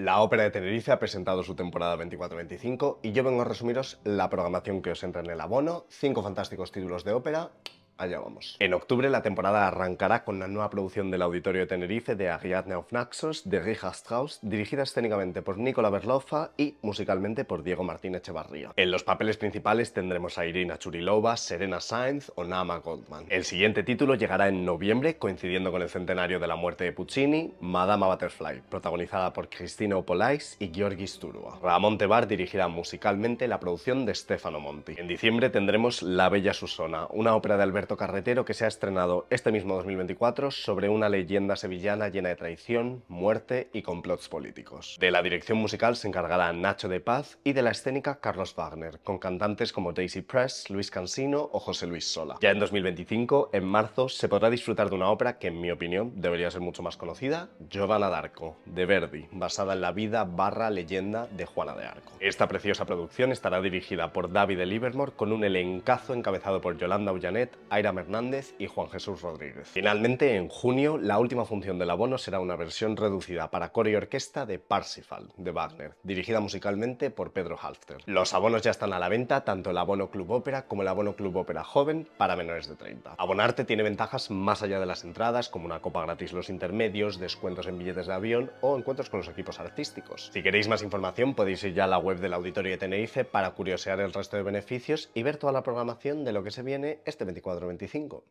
La Ópera de Tenerife ha presentado su temporada 24-25 y yo vengo a resumiros la programación que os entra en el abono, cinco fantásticos títulos de ópera Allá vamos. En octubre la temporada arrancará con la nueva producción del Auditorio de Tenerife de Ariadne auf Naxos de Richard Strauss, dirigida escénicamente por Nicola Berloffa y musicalmente por Diego Martín Echevarría. En los papeles principales tendremos a Irina Churilova, Serena Sainz o Nama Goldman. El siguiente título llegará en noviembre, coincidiendo con el centenario de la muerte de Puccini, Madama Butterfly, protagonizada por Cristina Opolais y Georgi Sturua. Ramón Tebar dirigirá musicalmente la producción de Stefano Monti. En diciembre tendremos La Bella Susona, una ópera de Alberto Carretero que se ha estrenado este mismo 2024 sobre una leyenda sevillana llena de traición, muerte y complots políticos. De la dirección musical se encargará Nacho de Paz y de la escénica Carlos Wagner, con cantantes como Daisy Press, Luis Cansino o José Luis Sola. Ya en 2025, en marzo, se podrá disfrutar de una ópera que en mi opinión debería ser mucho más conocida, Giovanna d'Arco, de Verdi, basada en la vida barra leyenda de Juana de Arco. Esta preciosa producción estará dirigida por David Livermore con un elencazo encabezado por Yolanda Ullanet, Aira Hernández y Juan Jesús Rodríguez. Finalmente, en junio, la última función del abono será una versión reducida para coro y orquesta de Parsifal, de Wagner, dirigida musicalmente por Pedro Halfter. Los abonos ya están a la venta, tanto el abono Club Ópera como el abono Club Ópera Joven para menores de 30. Abonarte tiene ventajas más allá de las entradas, como una copa gratis los intermedios, descuentos en billetes de avión o encuentros con los equipos artísticos. Si queréis más información, podéis ir ya a la web del Auditorio de Tenerife para curiosear el resto de beneficios y ver toda la programación de lo que se viene este 24-25.